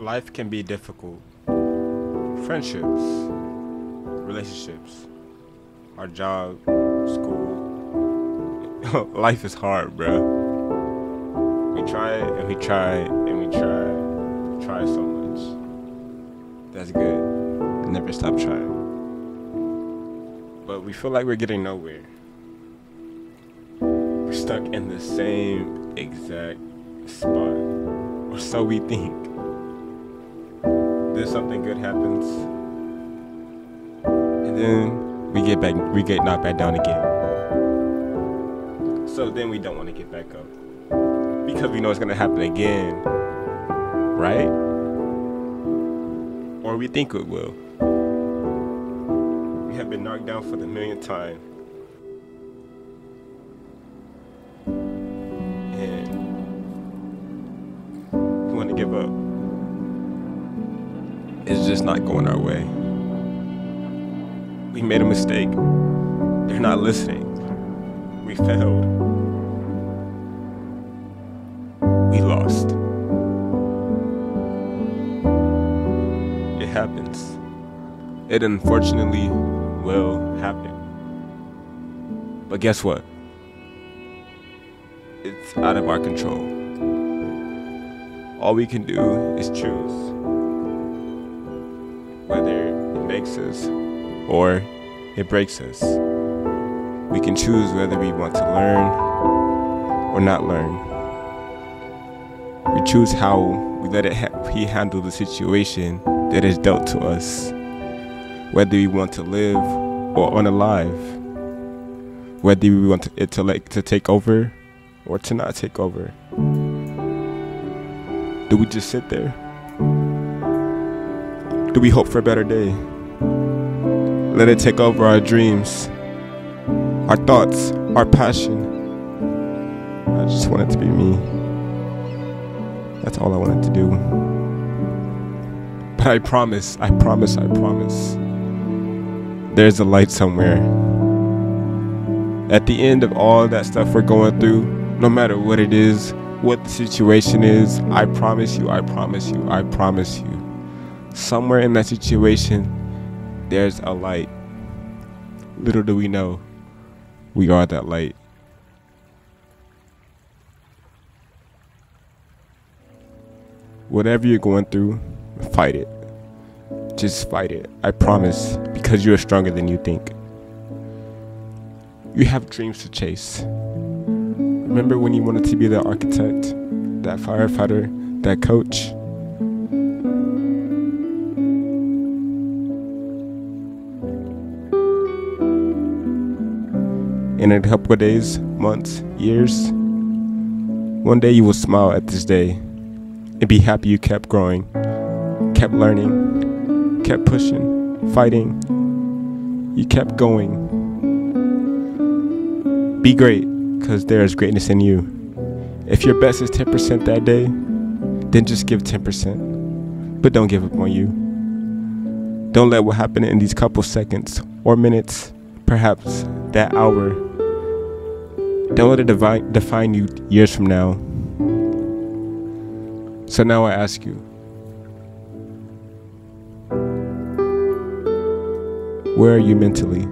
life can be difficult. Friendships, relationships, our job, school. life is hard, bro. We try and we try and we try, we try so much. That's good. Never stop trying. But we feel like we're getting nowhere. We're stuck in the same exact spot, or so we think. Then something good happens, and then we get back, we get knocked back down again. So then we don't want to get back up because we know it's gonna happen again, right? Or we think it will. We have been knocked down for the millionth time. And we want to give up. It's just not going our way. We made a mistake. They're not listening. We failed. We lost. It happens. It unfortunately will happen. But guess what? It's out of our control. All we can do is choose makes us or it breaks us. We can choose whether we want to learn or not learn. We choose how we let it ha- he handle the situation that is dealt to us. Whether we want to live or unalive. Whether we want it to like to take over or to not take over. Do we just sit there? Do we hope for a better day? Let it take over our dreams, our thoughts, our passion. I just want it to be me. That's all I wanted to do. But I promise, I promise, I promise. There's a light somewhere. At the end of all that stuff we're going through, no matter what it is, what the situation is, I promise you, I promise you, I promise you. Somewhere in that situation, there's a light. Little do we know, we are that light. Whatever you're going through, fight it. Just fight it. I promise, because you're stronger than you think. You have dreams to chase. Remember when you wanted to be that architect, that firefighter, that coach? In a couple of days, months, years, one day you will smile at this day and be happy you kept growing, kept learning, kept pushing, fighting. You kept going. Be great, because there is greatness in you. If your best is 10% that day, then just give 10%. But don't give up on you. Don't let what happened in these couple seconds or minutes, perhaps that hour, don't let it devi- define you years from now. So now I ask you where are you mentally?